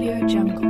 Audio Jungle.